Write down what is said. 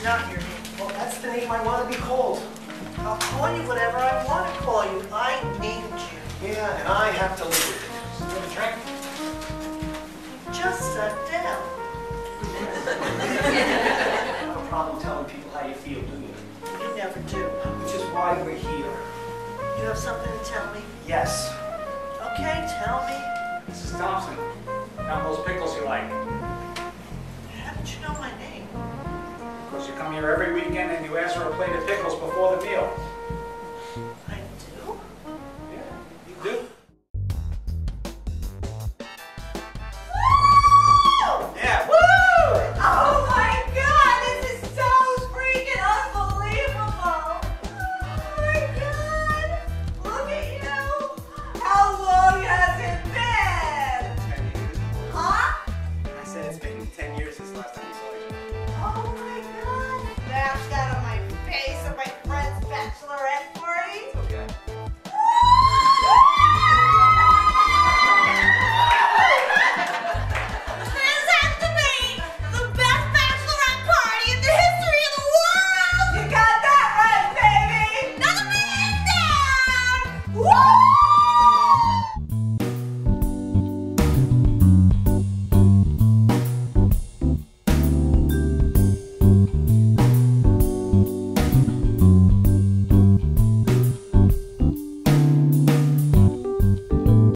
old. I want to be called. I'll call you whatever I want to call you. I named you. Yeah, and I have to live with it. You want a drink? Just sit down. You have a problem telling people how you feel, do you? You never do. Which is why we're here. You have something to tell me? Yes. Okay, tell me. Mrs. Thompson, found those pickles you like. How did you know my name? Come here every weekend and you ask for a plate of pickles before the meal.